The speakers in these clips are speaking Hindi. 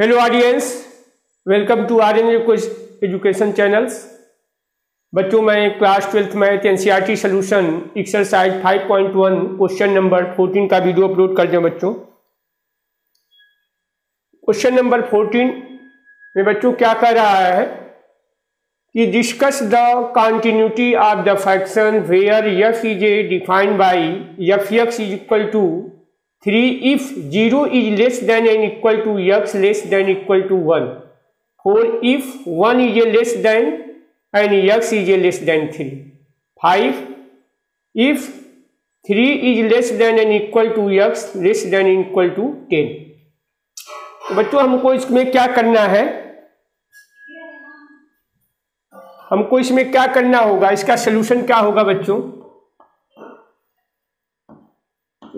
Hello audience welcome to R N education channels बच्चों, मैं class twelfth math NCERT solution exercise 5.1 question number 14 का वीडियो अपलोड कर दें बच्चों। क्वेश्चन नंबर 14 में बच्चों क्या कर रहा है कि discuss the continuity of the function where f is a defined by f x is equal to three if zero is less than and equal to x less than equal to one four if one is a less than and x is a less than three five if three is less than and equal to x less than equal to ten बच्चों, हमको इसमें क्या करना है? हमको इसमें क्या करना होगा? इसका सोल्यूशन क्या होगा बच्चों?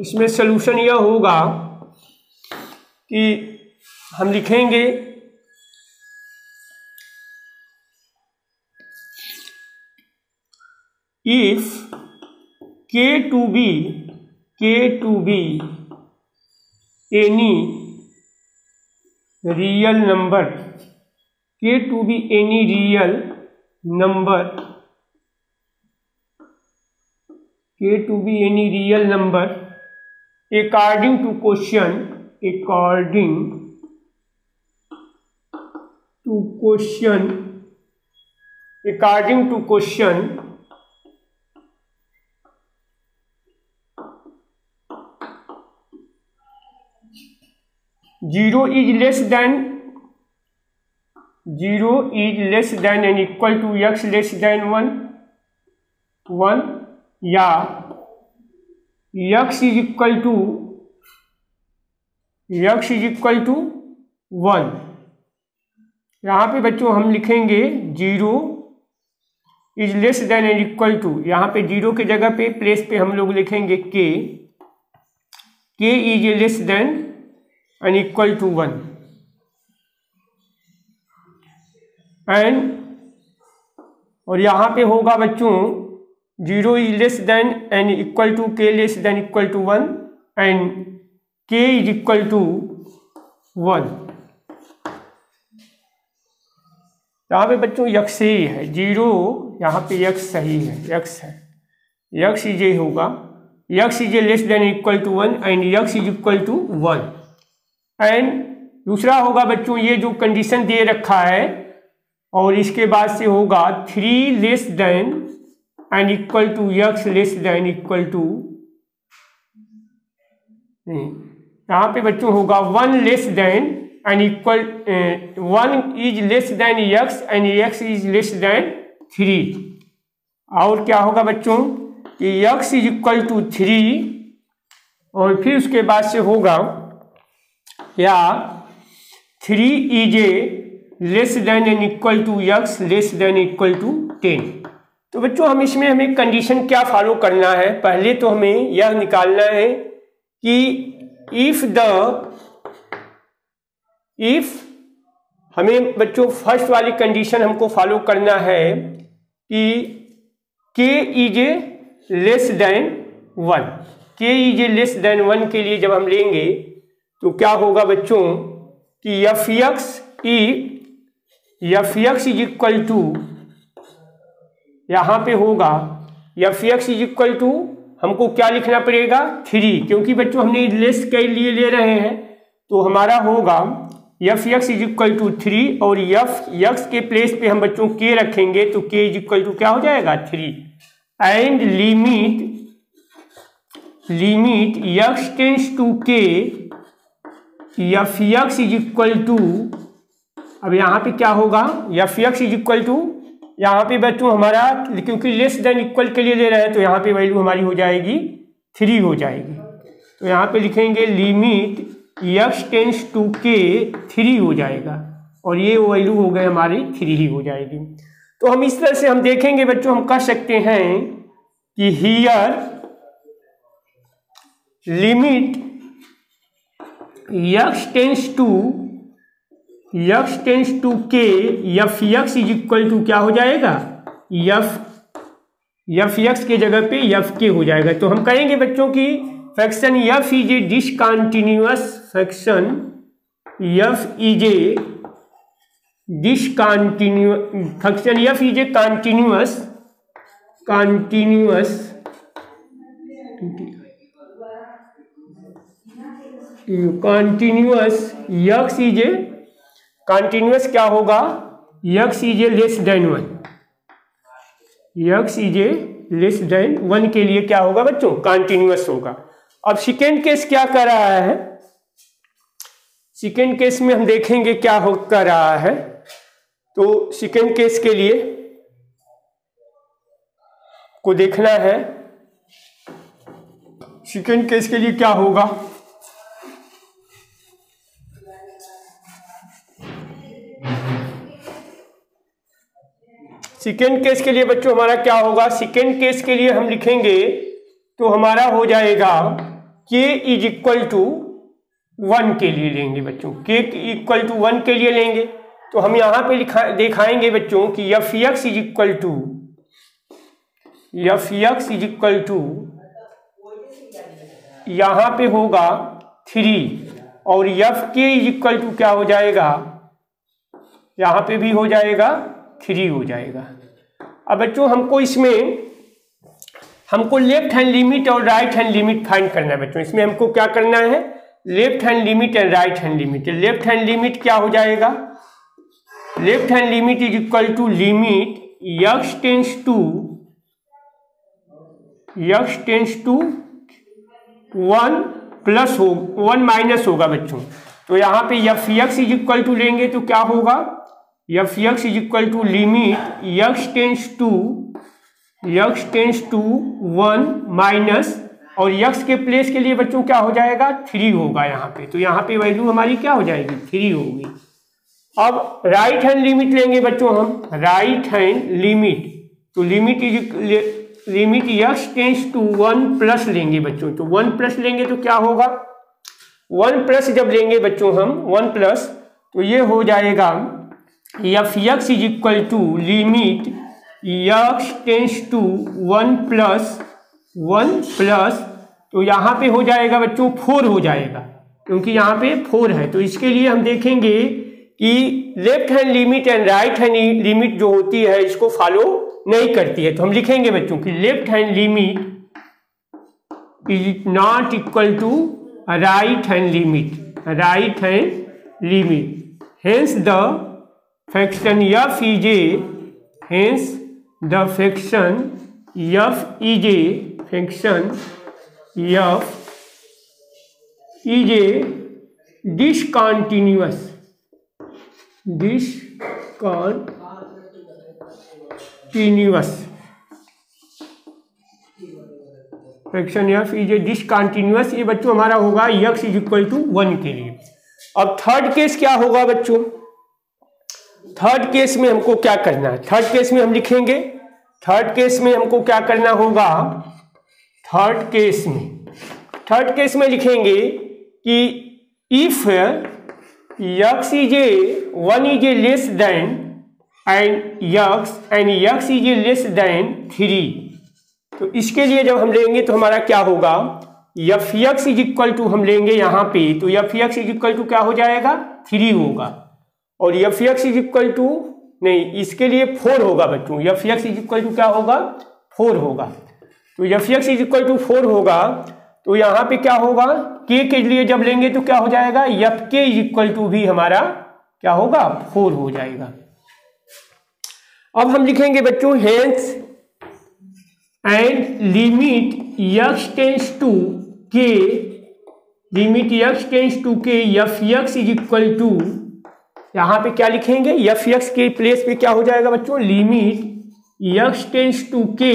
इसमें सोल्यूशन यह होगा कि हम लिखेंगे if k to be k to be any real number k to be any real number k to be any real number according to question according to question according to question zero is less than zero is less than and equal to x less than one one या x is equal to x is equal to one. यहाँ पे बच्चों हम लिखेंगे zero is less than and equal to. यहाँ पे ज़ीरो के जगह पे, प्लेस पे हम लोग लिखेंगे के k is less than and equal to one. And और यहाँ पे होगा बच्चों zero is less than and equal to k less than equal to one and k is equal to one. यहाँ पे बच्चों यक्स ही है, ज़ीरो यहाँ पे यक्स सही है यक्स है। यक्स इज़ ए होगा x is less than equal to one and x is equal to one. And दूसरा होगा बच्चों ये जो कंडीशन दे रखा है, और इसके बाद से होगा three less than and equal to x less than equal to यहाँ पे बच्चों होगा one less than and equal one is less than x and x is less than three और क्या होगा बच्चों? कि x is equal to three और फिर उसके बाद से होगा, या three is a less than and equal to x less than equal to ten तो बच्चों, हम इसमें हमें कंडीशन क्या फॉलो करना है? पहले तो हमें यह निकालना है कि इफ़ द इफ़ हमें बच्चों फ़र्स्ट वाली कंडीशन हमको फॉलो करना है कि के is a less than one के is a less than one के लिए जब हम लेंगे तो क्या होगा बच्चों कि f x e f is equal to यहाँ पे होगा f x is equal to हमको क्या लिखना पड़ेगा? थ्री क्योंकि बच्चों, हमने लेस के लिए ले रहे हैं तो हमारा होगा f x is equal to three और एफ़ एक्स के प्लेस पे हम बच्चों के रखेंगे तो के इज़ इक्वल टू क्या हो जाएगा? Three and limit limit x tends to के f x is equal to अब यहाँ पे क्या होगा? F x is equal to यहाँ पे बच्चों हमारा, क्योंकि लेस देन इक्वल के लिए ले रहे हैं तो यहाँ पे वैल्यू हमारी हो जाएगी थ्री हो जाएगी। तो यहाँ पे लिखेंगे लिमिट यक्स टेंस टू के थ्री हो जाएगा। और ये वैल्यू हो गए हमारी थ्री ही हो जाएगी। तो हम इस तरह से हम देखेंगे बच्चों, हम कह सकते हैं कि here limit x tends to x tends to के, f x is equal to क्या हो जाएगा? यफ यफ यक्स के जगह पे यफ के हो जाएगा। तो हम कहेंगे बच्चों की function f is a discontinuous fraction f is a discontinue function f is a continuous continuous continuous x is a continuous क्या होगा? X is a less than one x is a less than one के लिए क्या होगा बच्चों? कंटिन्यूअस होगा। अब सेकेंड केस क्या कर रहा है? सेकेंड केस में हम देखेंगे क्या हो कर रहा है। तो सेकेंड केस के लिए को देखना है। सेकेंड केस के लिए क्या होगा? सेकेंड केस के लिए बच्चों, हमारा क्या होगा? सेकेंड केस के लिए हम लिखेंगे तो हमारा हो जाएगा के इज़ इक्वल टू वन के लिए लेंगे बच्चों। के इक्वल टू वन के लिए लेंगे। तो हम यहाँ पे लिखा, दिखाएँगे बच्चों कि f x is equal to f x is equal to यहाँ पे होगा थ्री और एफ़ के इज़ इक्वल टू क्या हो जाएगा? यहाँ पे भी हो जाएगा थ्री हो जाएगा। अब बच्चों, हमको इसमें, हमको लेफ़्ट हैंड लिमिट और राइट हैंड लिमिट फाइंड करना है बच्चों। इसमें हमको क्या करना है? Left hand limit and right hand limit left hand limit क्या हो जाएगा? Left hand limit is equal to limit x tends to x tends to one plus हो वन माइनस होगा बच्चों। तो यहाँ पे यक्स इज़ इक्वल टू लेंगे तो क्या होगा? F x is equal to limit x tends to, x tends to one minus, और यक्स के प्लेस के लिए बच्चों क्या हो जाएगा? थ्री होगा यहाँ पे। तो यहाँ पे वैल्यू हमारी क्या हो जाएगी? थ्री होगी। अब राइट हैंड लिमिट लेंगे बच्चों हम। Right hand limit. तो limit is limit x tends to one plus लेंगे बच्चों। तो वन प्लस लेंगे तो क्या होगा? वन प्लस जब लेंगे बच्चों हम, वन प्लस तो ये हो जाएगा f x is equal to limit x tends to one plus one plus तो यहाँ पे हो जाएगा बच्चों फोर हो जाएगा, क्योंकि यहाँ पे फोर है। तो इसके लिए हम देखेंगे कि left hand limit and right hand limit जो होती है, इसको फॉलो नहीं करती है। तो हम लिखेंगे बच्चों कि left hand limit is not equal to right hand limit right hand limit hence the function f is a hence the function f is a function f is a discontinuous. Discontinuous. Fraction f is a discontinuous ये बच्चों हमारा होगा x is equal to one के लिए। अब थर्ड केस क्या होगा बच्चों? थर्ड केस में हमको क्या करना है? थर्ड केस में हम लिखेंगे। थर्ड केस में हमको क्या करना होगा? थर्ड केस में। थर्ड केस में लिखेंगे कि if x is a one is a less than and x and x is a less than three तो इसके लिए जब हम लेंगे तो हमारा क्या होगा? F x is equal to हम लेंगे यहाँ पे तो f x is equal to क्या हो जाएगा? थ्री होगा। और f x is equal to नहीं, इसके लिए फोर होगा बच्चों। F x is equal to क्या होगा? फोर होगा। तो f x is equal to four होगा तो यहाँ पे क्या होगा? के के लिए जब लेंगे तो क्या हो जाएगा? यफ के इज़ इक्वल टू भी हमारा क्या होगा? फोर हो जाएगा। अब हम लिखेंगे बच्चों hence and limit x tends to के लिमिट यक्स टेंस टू के f x is equal to यहाँ पे क्या लिखेंगे? एफ़ यक्स के प्लेस पे क्या हो जाएगा बच्चों? लिमिट यक्स टेंस टू के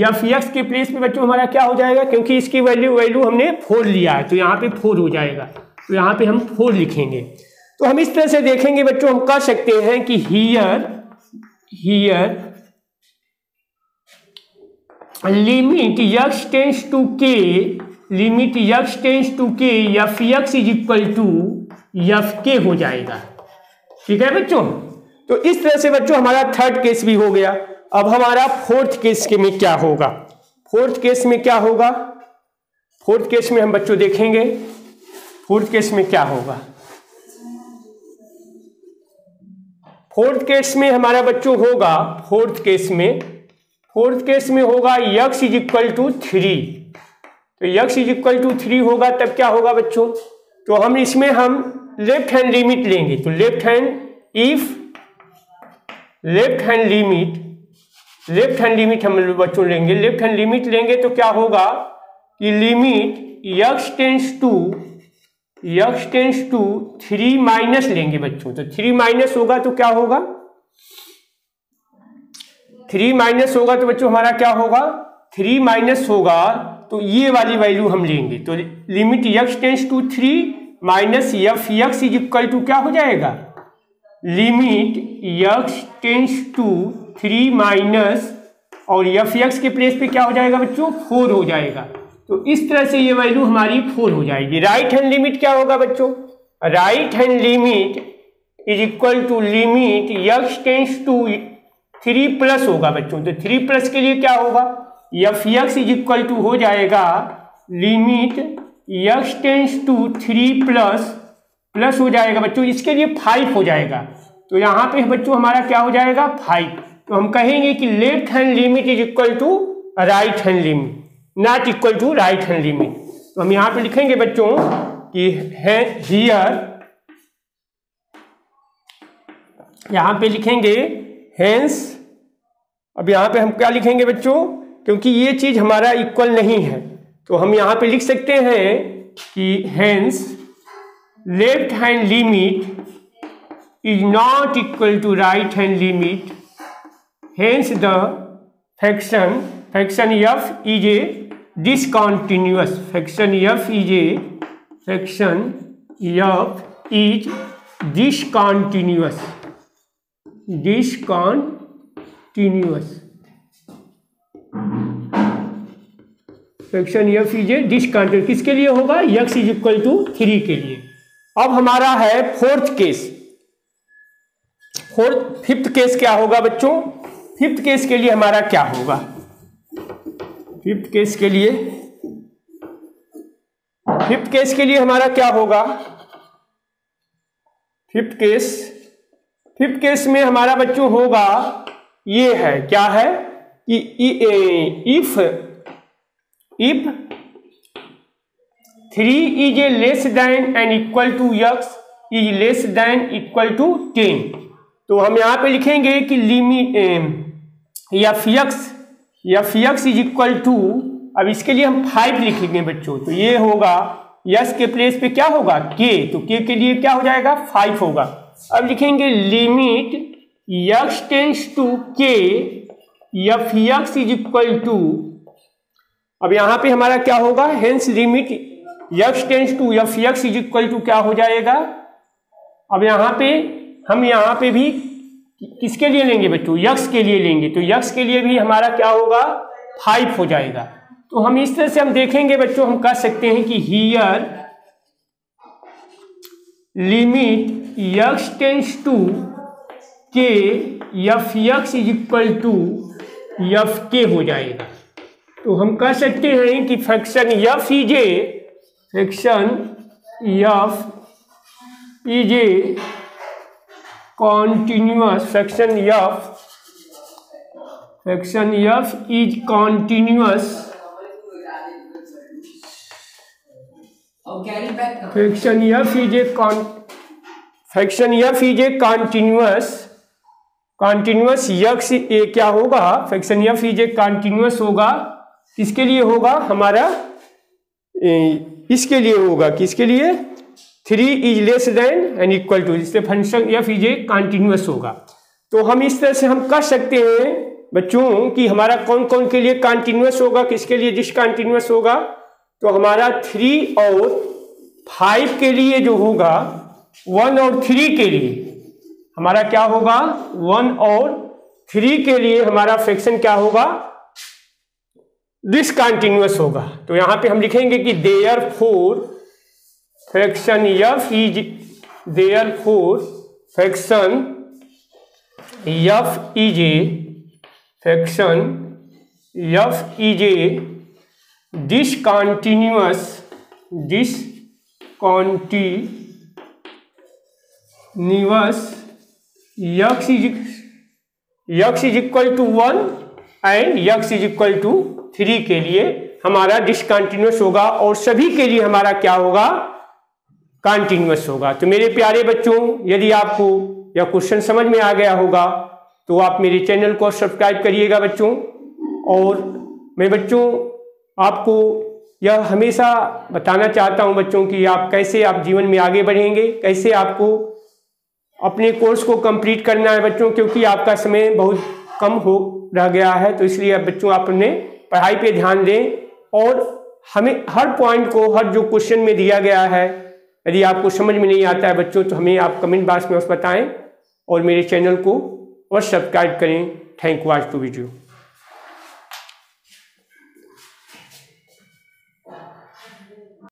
एफ़ यक्स के प्लेस पे बच्चों हमारा क्या हो जाएगा? क्योंकि इसकी वैल्यू वैल्यू हमने फोर लिया है तो यहाँ पे फोर हो जाएगा। तो यहाँ पे हम फोर लिखेंगे। तो हम इस तरह से देखेंगे बच्चों, हम कह सकते हैं कि here here limit x tends to के लिमिट यक्स टेंस टू के f x is equal to f के हो जाएगा। ठीक है बच्चों? तो इस तरह से बच्चों, हमारा थर्ड केस भी हो गया। अब हमारा फोर्थ केस के में क्या होगा? फोर्थ केस में क्या होगा? फोर्थ केस में हम बच्चों देखेंगे। फोर्थ केस में क्या होगा? फोर्थ केस में हमारा बच्चों होगा फोर्थ केस में। फोर्थ केस में होगा x is equal to three. तो x is equal to three होगा, तब क्या होगा बच्चों? तो हम इसमें हम लेफ़्ट हैंड लिमिट लेंगे। तो left hand if left hand limit left hand limit हम बच्चों लेंगे। लेफ़्ट हैंड लिमिट लेंगे तो क्या होगा कि limit x tends to x tends to three minus लेंगे बच्चों। तो थ्री माइनस होगा तो क्या होगा? थ्री माइनस होगा तो बच्चों हमारा क्या होगा? थ्री माइनस होगा। तो ये वाली वैल्यू हम लेंगे। तो limit x tends to three minus f x is equal to क्या हो जाएगा? Limit x tends to three minus, और यफ यक्स के प्लेस पे क्या हो जाएगा बच्चों? फोर हो जाएगा। तो इस तरह से ये वैल्यू हमारी फोर हो जाएगी। राइट हैंड लिमिट क्या होगा बच्चों? Right hand limit is equal to limit x tends to three plus होगा बच्चों। तो थ्री प्लस के लिए क्या होगा? F x is equal to हो जाएगा limit x tends to three plus plus हो जाएगा बच्चों, इसके लिए फाइव हो जाएगा। तो यहाँ पे बच्चों हमारा क्या हो जाएगा? फाइव तो हम कहेंगे कि left hand limit is equal to right hand limit not equal to right hand limit तो हम यहाँ पे लिखेंगे बच्चों कि है हियर यहाँ पे लिखेंगे हेंस अब यहाँ पे हम क्या लिखेंगे बच्चों? क्योंकि ये चीज़ हमारा इक्वल नहीं है। तो हम यहाँ पे लिख सकते हैं कि hence left hand limit is not equal to right hand limit hence the function function f is a discontinuous function f is a function f is discontinuous discontinuous fraction f is a discontinuous किसके लिए होगा? X is equal to three के लिए। अब हमारा है fourth case fourth fifth case क्या होगा बच्चों? फिफ्थ केस के लिए हमारा क्या होगा? फिफ्थ केस के लिए फिफ्थ केस के लिए हमारा क्या होगा? फिफ्थ केस फिफ्थ केस में हमारा बच्चों होगा, ये है, क्या है? कि if if three is a less than and equal to x is less than equal to ten तो हम यहाँ पे लिखेंगे कि लिमिट या फियक्स f x is equal to अब इसके लिए हम फाइव लिखेंगे बच्चों। तो ये होगा यस के प्लेस पे क्या होगा? के तो के के लिए क्या हो जाएगा? फाइव होगा। अब लिखेंगे लिमिट यक्स टेंस टू के f x is equal to अब यहाँ पे हमारा क्या होगा? Hence limit x tends to f x is equal to क्या हो जाएगा? अब यहाँ पे हम यहाँ पे भी किसके लिए लेंगे बच्चों? यक्स के लिए लेंगे। तो यक्स के लिए भी हमारा क्या होगा? फाइव हो जाएगा। तो हम इस तरह से हम देखेंगे बच्चों, हम कह सकते हैं कि here limit x tends to के f x is equal to f के हो जाएगा। तो हम कह सकते हैं कि function f is function f is continuous function f function f is continuous function f is a con function f is a continuous continuous x a क्या होगा? Function f is a continuous होगा। किसके लिए होगा हमारा इसके लिए होगा, किसके लिए? Three is less than and equal to जिससे function f is a continuous होगा। तो हम इस तरह से हम कह सकते हैं, बच्चों, कि हमारा कौन कौन के लिए कॉन्टिन्यूस होगा, किसके लिए डिसकॉन्टिन्यूस होगा? तो हमारा थ्री और फाइव के लिए जो होगा वन और थ्री के लिए। हमारा क्या होगा? वन और थ्री के लिए हमारा फ्रैक्शन क्या होगा? डिसकंटिन्यूस होगा। तो यहाँ पे हम लिखेंगे कि therefore fraction f is therefore fraction f is a fraction f is a discontinuous discontinuous x is x is equal to one and x is equal to three के लिए हमारा डिसकंटिन्यूस होगा और सभी के लिए हमारा क्या होगा? कंटिन्यूस होगा। तो मेरे प्यारे बच्चों, यदि आपको यह क्वेश्चन समझ में आ गया होगा तो आप मेरे चैनल को सब्सक्राइब करिएगा बच्चों। और मैं बच्चों, आपको यह हमेशा बताना चाहता हूँ बच्चों कि आप कैसे आप जीवन में आगे बढ़ेंगे, कैसे आपको अपने कोर्स को कंप्लीट करना है बच्चों, क्योंकि आपका समय बहुत कम हो रह गया है तो इसलिए बच्चों, आप अपने पढ़ाई पे ध्यान दें और हमें हर पॉइंट को, हर जो क्वेश्चन में दिया गया है, यदि आपको समझ में नहीं आता है बच्चों तो हमें आप कमेंट बॉक्स में उस बताएँ और मेरे चैनल को और सब्सक्राइब करें। Thank watch to video